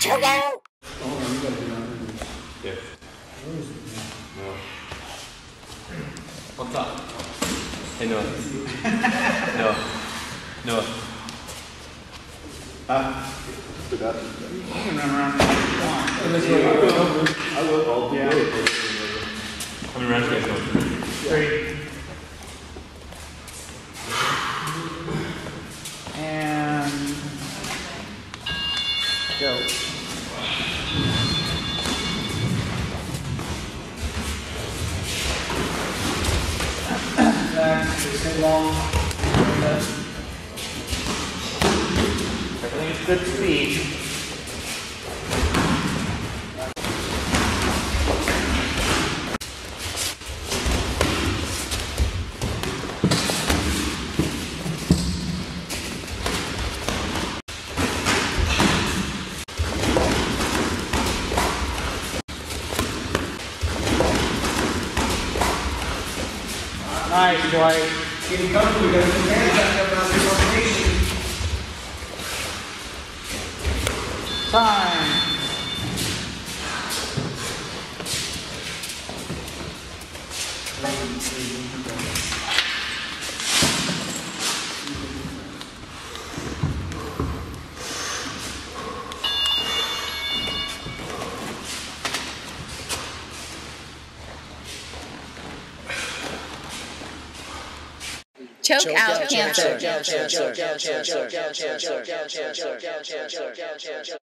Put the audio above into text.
Choke out. Yeah. No. Top. Hey, Noah. Noah. Noah. Ah, can run around. I will, I'll. How many rounds you guys? Three. Go. That's too long. Everything's good speed. Nice, Dwight. Getting comfortable, we got some fans out there about this. Time. Choke, out cancer. cancer.